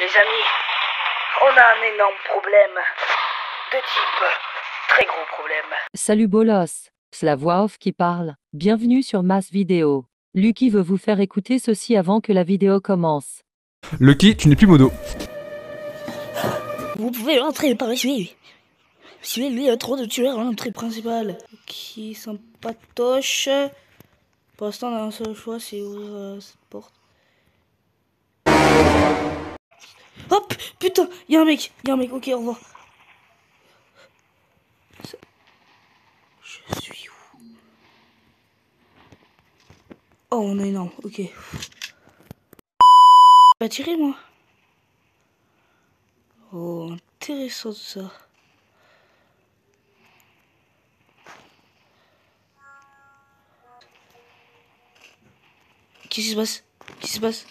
Les amis, on a un énorme problème. De type très gros problème. Salut Bolos, c'est la voix off qui parle. Bienvenue sur Mass Vidéo. Lucky veut vous faire écouter ceci avant que la vidéo commence. Lucky, tu n'es plus modo. Vous pouvez entrer par ici. Suivez-lui, il y a trop de tueurs à l'entrée principale. Ok, sympatoche. Pour l'instant, on a un seul choix, c'est ouvrir euh, cette porte. Hop Putain, y a un mec, y a un mec, ok, au revoir. Je suis où? Oh, on est énorme, ok. Pas tirer, moi. Oh, intéressant ça. Qu'est-ce qui se passe? Qu'est-ce qui se passe?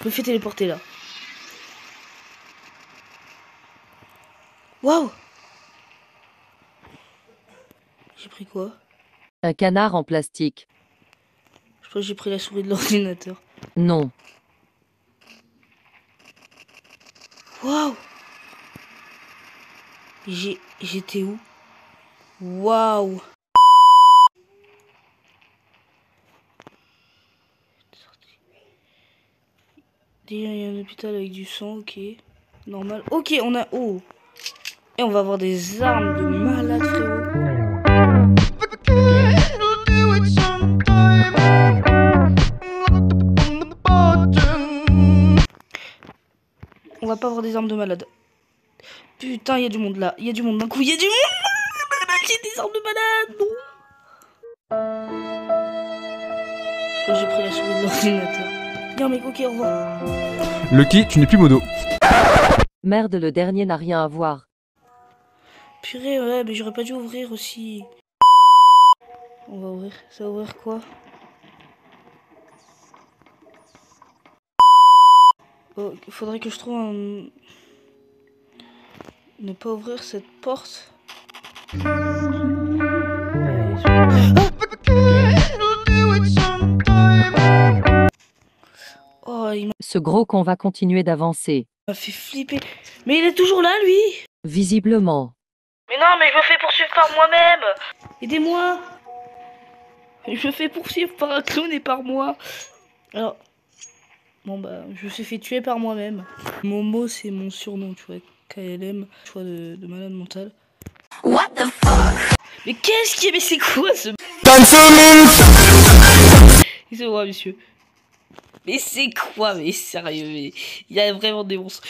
Je me fais téléporter là. Waouh J'ai pris quoi? Un canard en plastique. Je crois que j'ai pris la souris de l'ordinateur. Non. Waouh J'ai... J'étais où? Waouh Déjà, il y a un hôpital avec du sang, ok. Normal. Ok, on a... Oh Et on va avoir des armes de malade, frérot. On va pas avoir des armes de malade. Putain, il y a du monde là. Il y a du monde d'un coup. Il y a du monde J'ai des armes de malade Non que j'ai pris la souris de l'ordinateur. Bien mec, ok, au revoir. Lucky, tu n'es plus modo. Merde, le dernier n'a rien à voir. Purée, ouais, mais j'aurais pas dû ouvrir aussi. On va ouvrir. Ça va ouvrir quoi? Oh, faudrait que je trouve un... Ne pas ouvrir cette porte. Oh, il Ce gros con va continuer d'avancer. m'a fait flipper. Mais il est toujours là, lui Visiblement. Mais non, mais je me fais poursuivre par moi-même. Aidez-moi Je me fais poursuivre par un clown et par moi. Alors... Bon bah, je me suis fait tuer par moi-même. Momo, c'est mon surnom, tu vois. KLM, choix de, de malade mental. What the fuck? Mais qu'est-ce qui est... Mais c'est quoi ce... C'est moi, monsieur. Mais c'est quoi Mais sérieux, mais... Il y a vraiment des monstres.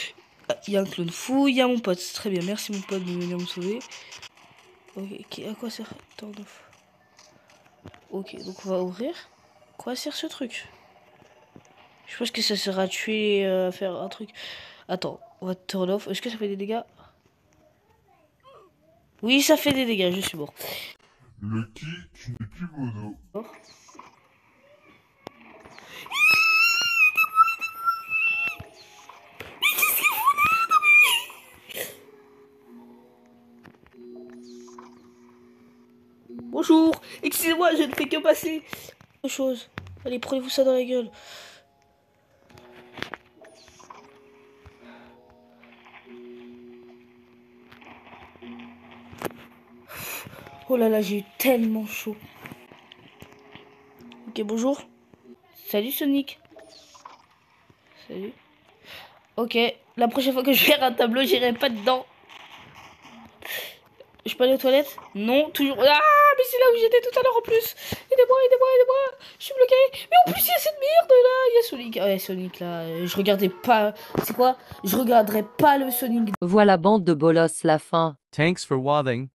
Ah, Il y a un clone fou, il y a mon pote. C'est Très bien, merci mon pote de venir me sauver. Ok, à quoi sert Turn off? Ok, donc on va ouvrir. Quoi sert ce truc? Je pense que ça sert à tuer, euh, faire un truc. Attends, on va turn off. Est-ce que ça fait des dégâts? Oui, ça fait des dégâts, je suis mort. Lucky, tu n'es plus mono. Mort. Bonjour, excusez-moi, je ne fais que passer. Autre chose. Allez, prenez-vous ça dans la gueule. Oh là là, j'ai eu tellement chaud. Ok, bonjour. Salut Sonic. Salut. Ok, la prochaine fois que je verrai un tableau, j'irai pas dedans. Je peux aller aux toilettes Non, toujours. Ah, mais c'est là où j'étais tout à l'heure en plus. Aidez-moi, aidez-moi, aidez-moi. Je suis bloqué. Mais en plus, il y a cette merde là. Il y a Sonic. Ah ouais, Sonic là. Je regardais pas. C'est quoi? Je regarderai pas le Sonic. Voilà bande de bolos la fin. Thanks for watching.